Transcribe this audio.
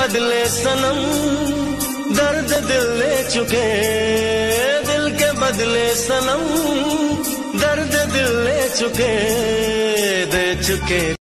बदले सनम, दर्द दिल ले चुके। दिल के बदले सनम, दर्द दिल ले चुके, दे चुके।